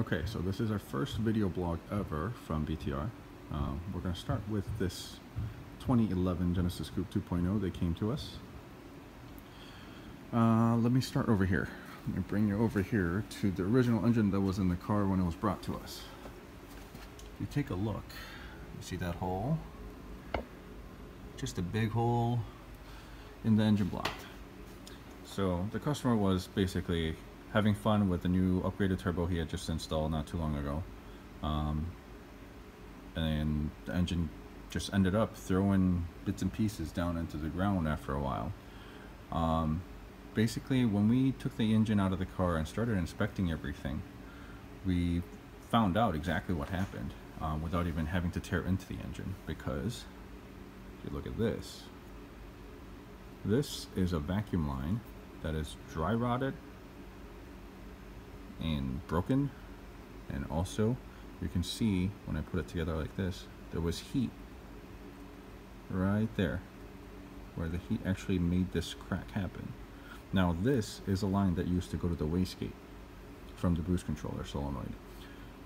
Okay, so this is our first video blog ever from BTR. Um, we're going to start with this 2011 Genesis Coupe 2.0 that came to us. Uh, let me start over here. Let me bring you over here to the original engine that was in the car when it was brought to us. If you take a look, you see that hole? Just a big hole in the engine block. So the customer was basically having fun with the new upgraded turbo he had just installed not too long ago. Um, and the engine just ended up throwing bits and pieces down into the ground after a while. Um, basically, when we took the engine out of the car and started inspecting everything, we found out exactly what happened uh, without even having to tear into the engine because if you look at this, this is a vacuum line that is dry rotted and broken. And also you can see when I put it together like this there was heat right there where the heat actually made this crack happen. Now this is a line that used to go to the wastegate from the boost controller solenoid.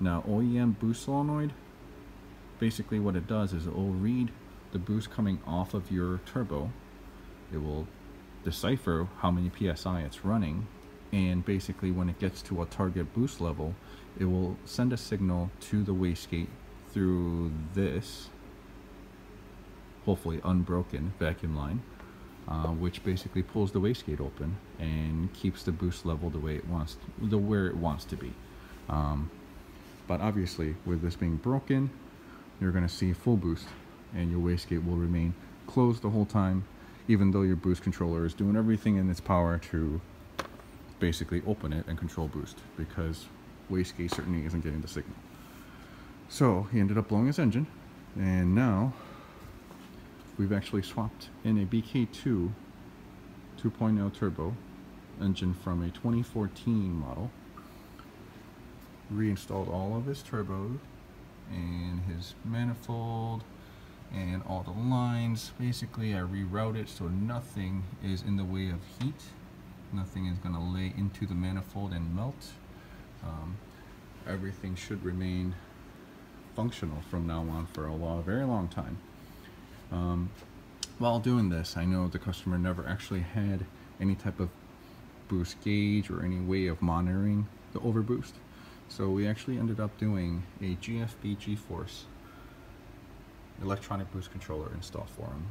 Now OEM boost solenoid basically what it does is it will read the boost coming off of your turbo. It will decipher how many psi it's running and basically when it gets to a target boost level it will send a signal to the wastegate through this hopefully unbroken vacuum line uh, which basically pulls the wastegate open and keeps the boost level the way it wants the where it wants to be. Um, but obviously with this being broken you're going to see full boost and your wastegate will remain closed the whole time even though your boost controller is doing everything in its power to basically open it and control boost because wastegate certainly isn't getting the signal. So he ended up blowing his engine and now we've actually swapped in a BK2 2.0 turbo engine from a 2014 model reinstalled all of his turbo and his manifold and all the lines basically I rerouted it so nothing is in the way of heat nothing is going to lay into the manifold and melt um, everything should remain functional from now on for a long, very long time um, while doing this I know the customer never actually had any type of boost gauge or any way of monitoring the overboost so we actually ended up doing a GFB G-Force electronic boost controller install for him.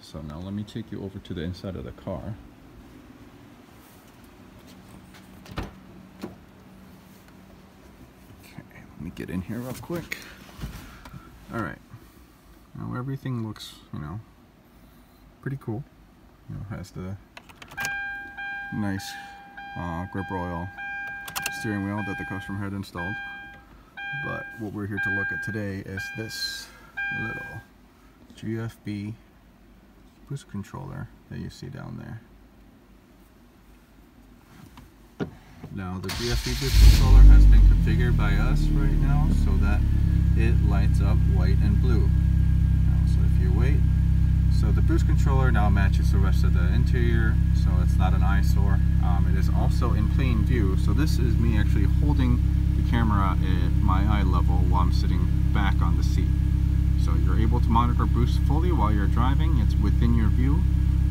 So now let me take you over to the inside of the car. Okay, let me get in here real quick. All right, now everything looks, you know, pretty cool. You know, has the nice uh, grip royal steering wheel that the customer had installed. But what we're here to look at today is this little GFB boost controller that you see down there. Now the GFB boost controller has been configured by us right now so that it lights up white and blue. Now, so if you wait, so the boost controller now matches the rest of the interior so it's not an eyesore. Um, it is also in plain view so this is me actually holding the camera at my eye level while I'm sitting back on the seat. So you're able to monitor boost fully while you're driving. It's within your view,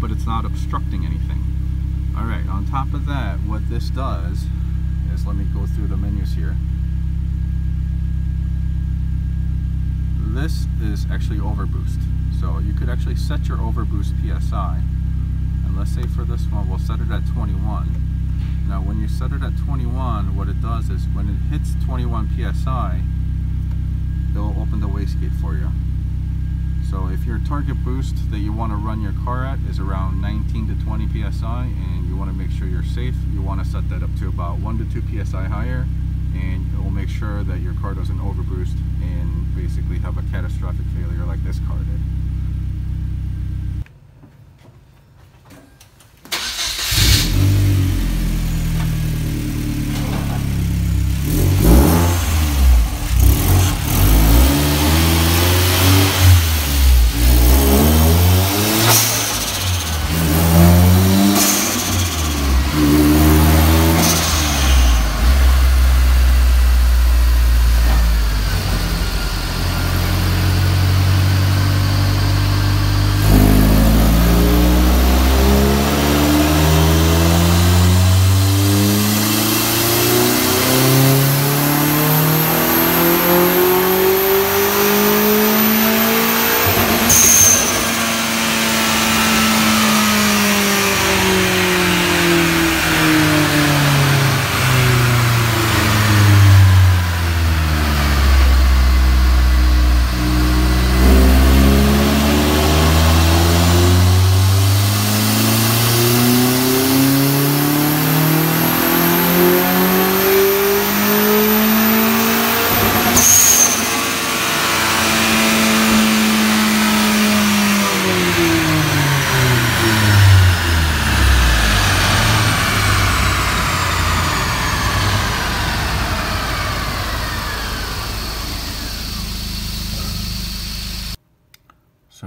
but it's not obstructing anything. Alright, on top of that, what this does is, let me go through the menus here. This is actually overboost. So you could actually set your overboost PSI. And let's say for this one, we'll set it at 21 now when you set it at 21, what it does is when it hits 21 PSI, it'll open the wastegate for you. So if your target boost that you want to run your car at is around 19 to 20 PSI and you want to make sure you're safe, you want to set that up to about 1 to 2 PSI higher and it will make sure that your car doesn't overboost and basically have a catastrophic failure like this car did.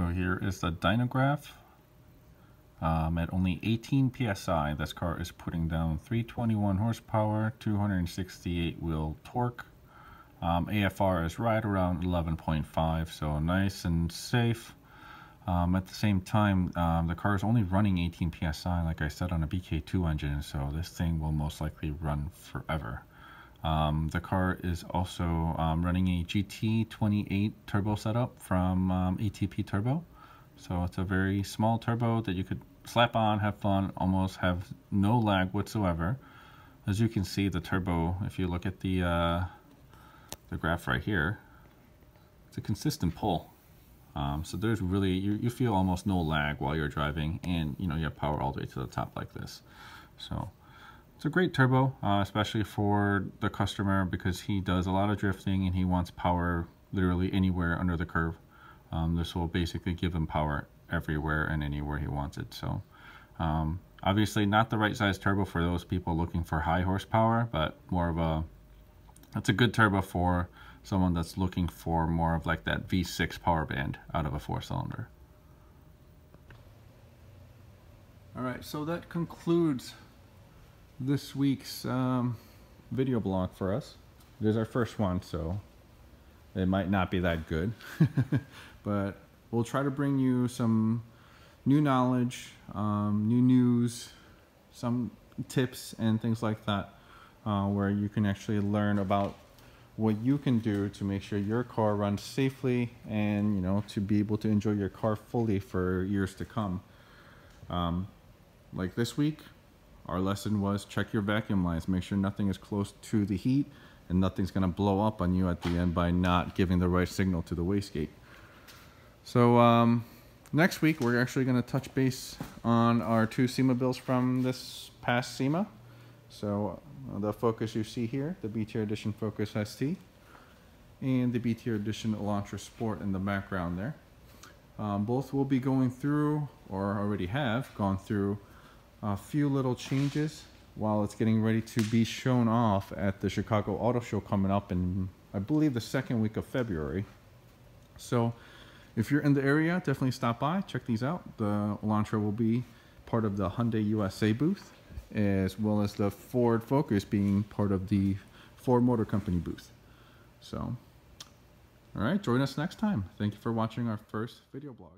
Here is the Dynograph. Um, at only 18 psi, this car is putting down 321 horsepower, 268 wheel torque. Um, AFR is right around 11.5, so nice and safe. Um, at the same time, um, the car is only running 18 psi, like I said, on a BK2 engine, so this thing will most likely run forever. Um, the car is also um, running a GT28 turbo setup from um, ATP Turbo. So it's a very small turbo that you could slap on, have fun, almost have no lag whatsoever. As you can see, the turbo, if you look at the, uh, the graph right here, it's a consistent pull. Um, so there's really, you, you feel almost no lag while you're driving and you know, you have power all the way to the top like this. So it's a great turbo, uh, especially for the customer because he does a lot of drifting and he wants power literally anywhere under the curve. Um, this will basically give him power everywhere and anywhere he wants it. So um, obviously not the right size turbo for those people looking for high horsepower, but more of a, it's a good turbo for someone that's looking for more of like that V6 power band out of a four cylinder. All right, so that concludes this week's um, video blog for us. It is our first one, so it might not be that good, but we'll try to bring you some new knowledge, um, new news, some tips and things like that, uh, where you can actually learn about what you can do to make sure your car runs safely and you know to be able to enjoy your car fully for years to come. Um, like this week, our lesson was check your vacuum lines, make sure nothing is close to the heat and nothing's gonna blow up on you at the end by not giving the right signal to the wastegate. So um, next week we're actually gonna touch base on our two SEMA bills from this past SEMA. So uh, the Focus you see here, the BTR Edition Focus ST, and the BTR Edition Elantra Sport in the background there. Um, both will be going through, or already have gone through, a few little changes while it's getting ready to be shown off at the Chicago Auto Show coming up in, I believe, the second week of February. So if you're in the area, definitely stop by, check these out. The Elantra will be part of the Hyundai USA booth, as well as the Ford Focus being part of the Ford Motor Company booth. So, all right, join us next time. Thank you for watching our first video blog.